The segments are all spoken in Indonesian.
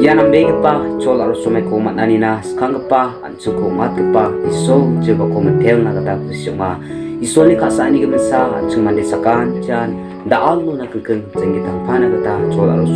Yanambegepa chol aro somai ko matnanina skanggepa anchungko matgepa iso jeba ko metel na kata kusyuma iso ni kasa ni gemesa anchung mande sakan jan da allo na kengkeng jengi tangpana kata chol aro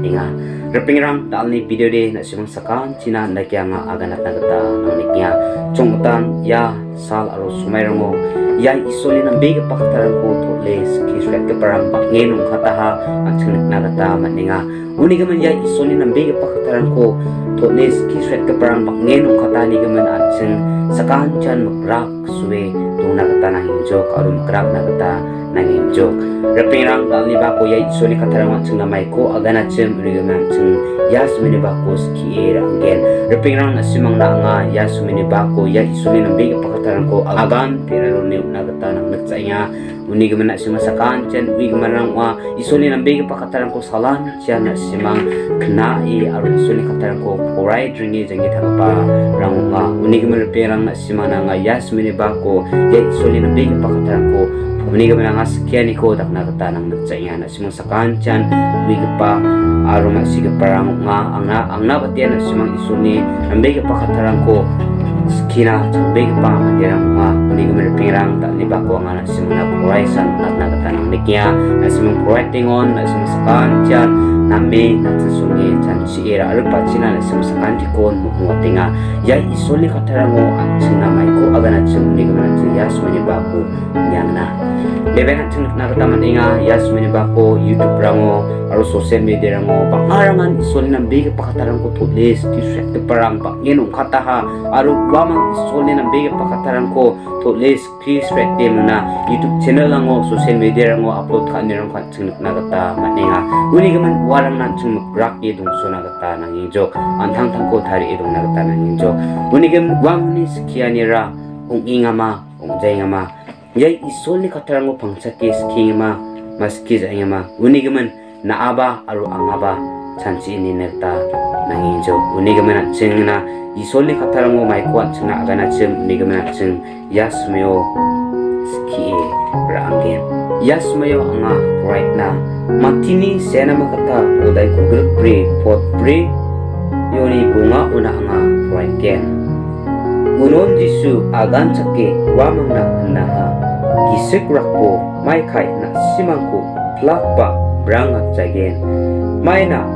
matinga repingrang da alni video de na simang sakan china na kya nga aganat na kata nang nikya chongtan ya sal aro somai rango. Ya iso ni nambege pakataran ko to les kiswet ke parang ngenong kataha anchung na kata matinga uni gaman ya isoni nam bege pakataran ko to les kisret ka parang bakngen ong katani gaman at sing sakan chan makrak suwe tung nakata na hinjok aru makrak nakata na hinjok rapirang dalni ba ko ya isoni katarang at sing namay ko agana chem uri gaman sing yas mini ba ko ski era again rapirang na simang na nga yas mini ba ko ya isoni nam bege pakataran ko agan pero ni nakata nang nagtsaya uni gaman na simasakan chan ui gaman rang wa. Isoni nam bege pakataran ko salan chan na simang kena i aru isuni kataran ko porai dringi jangi thakapa rangunga unig mer perang na simana nga yas mini bako ya isuni na bigi pakataran ko unig mer nga skiani ko dak na katanang nagtsaya na simang sakanchan wig pa aru ma siga parang nga ang na ang nabatian na simang isuni na bigi pakataran ko skina big pa mandirang ma unig mer perang tak ni bako nga na simang na porai san na katanang nikya na simang porai tingon na simang sakanchan nami na sungi chan si era arpa china na sim sakan ti tinga ya isoli katarango ang china mai ko aga na chim ni ga na ya sumani ba ko yang na lebe na man inga. Ya ba ko youtube rango aro social media rango pangarangan isoli na big pakataran ko to list ti te parang pa nginong kata ha aro wamang isoli na big pakataran ko to list please sek te na youtube channel rango social media rango upload ka ni rango chim na kata man inga ga man 말은 많지만 브락 이동 소나갔다는 인조 안탕탕고 다리 이동 나갔다는 인조. 우니금 왕훈이 스키 아니라 옹잉아마 옹자잉아마. 야이 솔리 카타랑고 방차키 스키잉아마 마스키자잉아마. 우니금은 나아바 알로 앙아바 찬치 이니네다 낭인조. 우니금은 증나 이 솔리 카타랑고 마이코 안증나 아가나 증 우니금은 증 야스메오 스키에 랑겐. Yasmeo anga right na matini sena makata udai grup pre pot pre yoni bunga una anga right ken unon jisu agan chake wamang na naha gisik rakpo mai kai na simangko plakpa brangat jagen mai na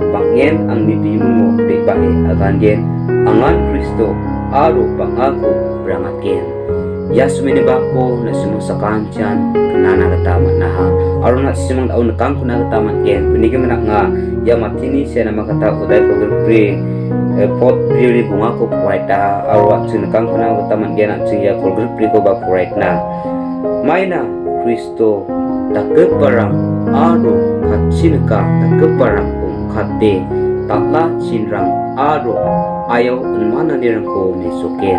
ang bibimu mo de bae agan gen angan kristo aro pangako brangat gen Yasmini bako na sumusakan tiyan kanana kataman na ha. Aron na simang daw nakang kuna kataman ken. Punigi man nga ya matini siya na makata uday ko pre pot priori bunga ko right na aro at sinakang kuna kataman gen at siya ko pre ko ba right na. May na Kristo takkeparang aro takkeparang kung kate. Takla sinrang aro ayaw unmana nirang ko misukin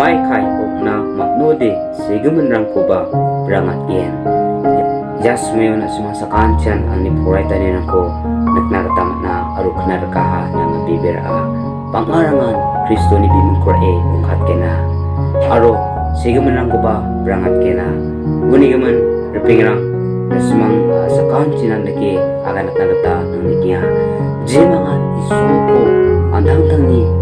mai kai okna maknode segemen rang koba brangat yen yasmeo na sumasa kanchan ang nipuray tani ko nagnagatamat na aruk na rakaha na mabibira pangarangan Kristo ni bimungkur e ungkat kena aro segemen rang koba brangat kena guni gaman repingrang na sumang uh, sa kanchan lagi agan at nagata ng nikiya jemangan isuko ang tangtang ni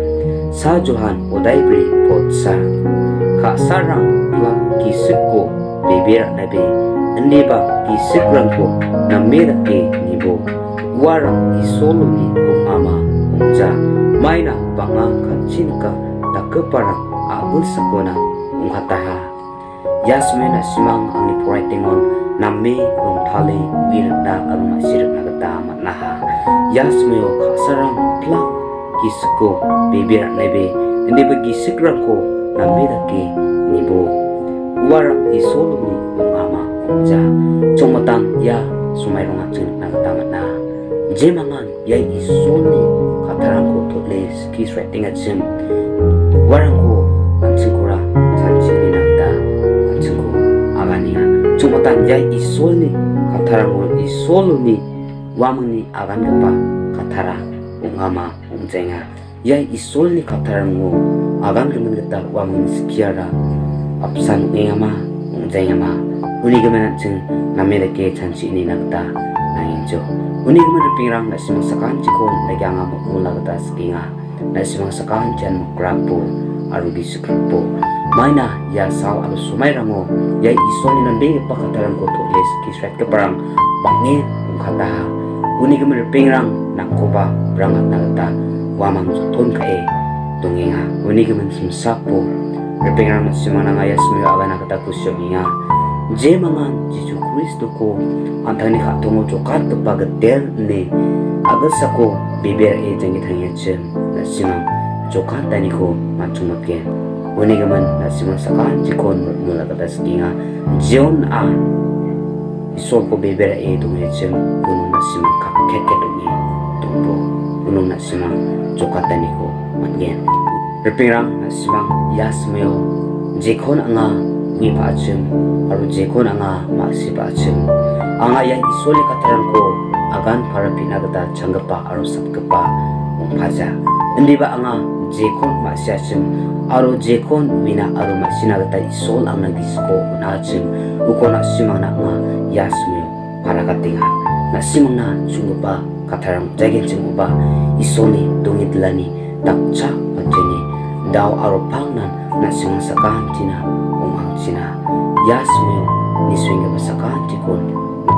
ching naknagata makna alwan ching porain ko. Diyan ching nakang ko. Ching na ko sa Johan Ka sarang kisiko bebera nabe Andeba kisikrang ko na. Mera ke nibo Warang isolo ni o ama Ungja Mayna panga kachinka Takeparang agul sakona Ungkataha Yasme na simang ang nipuray tingon Nami nung tali wirda aruma sirik na kata matnaha Yasme o kasarang plak kisiko bibir nebe hindi ba gisikran ko na midaki nibo warang isolo ni ang ama ja chomatan ya sumayrong at sinik na katamat na jemangan yay isoni katarang ko to le ski sweating at sim warang ko ang singkura chanchi ni nakta ang singko agania chumatan jai isol ni katarang ko isol ni wamang ni agan pa katara ungama ungjenga yai isol ni katarang ko agan kemen geta wamang skiara apsan ungama ungjenga ma uni kemen chung namere ke chanchi ni nakta na injo uni kemen pingrang na simang sakan chikon na gyanga mo mula gata skinga na simang sakan chan mo krapo aru di skripo maina ya saw alu sumai rango ya isoni nan bege pakataran ko to les ki sret ke parang uni ke wamang ton ka e dongenga uni ke men simsapo Repingrang na simang na ngaya sumyo aga na kata kusyo inga je mangan Jesu Kristo ko antani kha tongo chokat to pagatel ne agas sako biber e jangi thangya chem na simang chokat tani ko machung matke wani gaman na sakan jikon mula kata skinga jion a isol ko biber e tongya chem kuno na simang kap keke dongi kuno na simang chokat tani ko matgen Repingrang na simang yasmeo jekon anga wi pa achim aru jekon anga maksi pa achim anga ya isole kataran ko agan para pinagata changgapa aru sapkapa umpaja ndi ba anga jekon maksi achim aru jekon wina aru masinagata isol anga gisko na achim ukona simang na anga yasmeo para katinga na simang katharam jagin chingu ba isoni dungi dilani takcha panchini dao aro pangnan na singa sakaan china umang china yasmiyo ni swinga ba sakaan chikun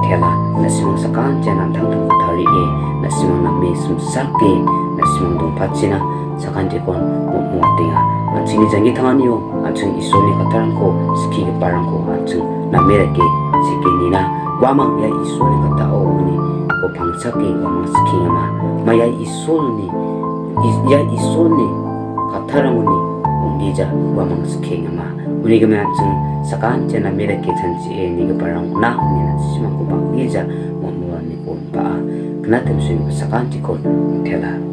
thela na singa sakaan chana thang thang thari e na singa na me sum sarke na singa dung pachina sakaan chikun mumu tinga achini jangi thangani yo achini isoni katharam ko sikhi param ko achini na mere ke sikini na wamang ya isoni katao ni o pangchate wangsi kinga ma ma. Ya isol ni ya isol ni katharang ni ongi ja wangsi kinga ma. Uni ga ma chung sakan chena mera ke chan chi e ni ga parang na ni na chi ma ko ba ni ja mo mo ni ko ba na tem su sakan ti ko thela